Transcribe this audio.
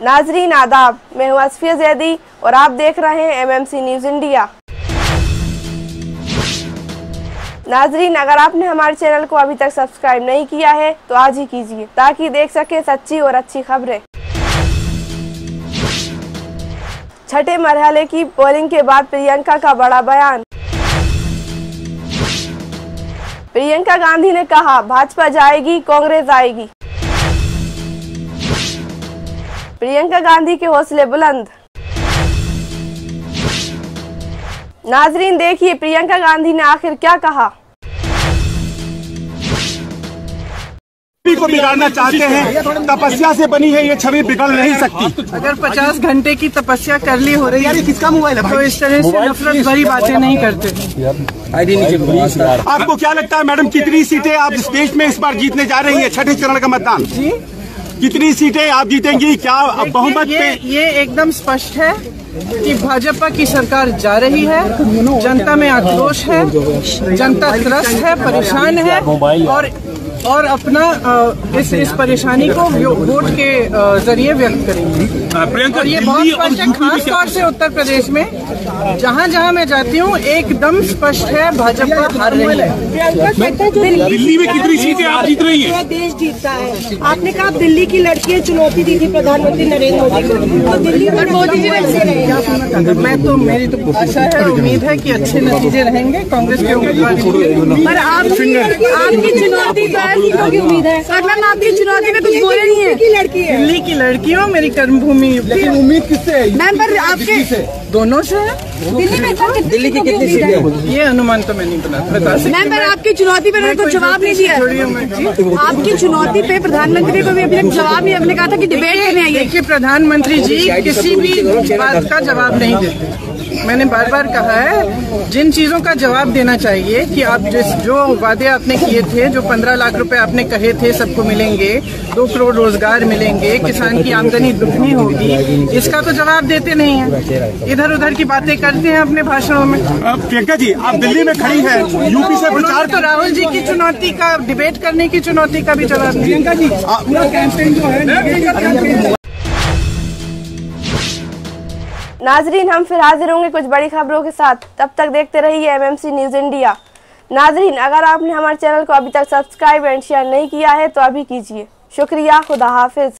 नाजरीन आदाब, मैं हूँ असफिया जैदी और आप देख रहे हैं एमएमसी न्यूज़ इंडिया नाजरीन, अगर आपने हमारे चैनल को अभी तक सब्सक्राइब नहीं किया है तो आज ही कीजिए, ताकि देख सके सच्ची और अच्छी खबरें। छठे मरहले की पोलिंग के बाद प्रियंका का बड़ा बयान। प्रियंका गांधी ने कहा, भाजपा जाएगी, कांग्रेस आएगी। प्रियंका गांधी के हौसले बुलंद। नाजरीन देखिए प्रियंका गांधी ने आखिर क्या कहा? को बिगाड़ना चाहते हैं तपस्या से बनी है ये छवि बिगड़ नहीं सकती। अगर 50 घंटे की तपस्या कर ली हो रही है किसका मोबाइल है तो इस तरह से नफरत भरी बातें नहीं करते। आपको क्या लगता है मैडम कितनी सीटें आप इस देश में इस बार जीतने जा रही है? छठे चरण का मतदान। जी? कितनी सीटें आप जीतेंगी? क्या बहुमत ये ये एकदम स्पष्ट है कि भाजपा की सरकार जा रही है जनता में आक्रोश है जनता त्रस्त है परेशान है और और अपना इस इस परेशानी को वोट के ज़रिए व्यक्त करेंगे। प्रियंका और ये बहुत स्पष्ट है खास तौर से उत्तर प्रदेश में जहाँ जहाँ मैं जाती हूँ एकदम स्पष्ट है भाजपा हार रही है। दिल्ली में कितनी सीटें आप जीत रही हैं? देश जीतता है। आपने कहा दिल्ली की लड़कियाँ चुनौती दी थी प्रधानमंत्री नरेंद्र मोदी को। तो दिल्ली में मोदी जी रहे मैं तो मेरी तो आशा है और उम्मीद है कि अच्छे नतीजे रहेंगे कांग्रेस के उम्मीदवार पर आपकी चुनौती तो उम्मीद है। आपकी चुनौती में कुछ बोले नहीं है। की लड़की है। दिल्ली की लड़कियों मेरी कर्मभूमि लेकिन उम्मीद किससे है? मैम पर आपके दोनों से दिल्ली में दिल्ली की कितनी सीटें है? ये अनुमान तो मैं नहीं बता मैम पर आपकी चुनौती पर कोई जवाब नहीं दिया। हूँ। आपकी चुनौती पे प्रधानमंत्री को भी अभी तक जवाब नहीं हमने कहा था कि डिबेट करने आइए। देखिए प्रधानमंत्री जी किसी भी बात का जवाब नहीं देते मैंने बार बार कहा है जिन चीज़ों का जवाब देना चाहिए कि आप जिस जो वादे आपने किए थे जो पंद्रह लाख रुपए आपने कहे थे सबको मिलेंगे दो करोड़ रोज़गार मिलेंगे किसान की आमदनी दुगनी होगी इसका तो जवाब देते नहीं है। इधर उधर की बातें करते हैं अपने भाषणों में। प्रियंका जी आप दिल्ली में खड़ी हैं यूपी से प्रचार तो राहुल जी की चुनौती का डिबेट करने की चुनौती का भी जवाब प्रियंका जी पूरा कैंपेन जो है नाजरीन हम फिर हाजिर होंगे कुछ बड़ी खबरों के साथ। तब तक देखते रहिए एमएमसी न्यूज़ इंडिया नाजरीन अगर आपने हमारे चैनल को अभी तक सब्सक्राइब एंड शेयर नहीं किया है तो अभी कीजिए। शुक्रिया खुदा हाफिज।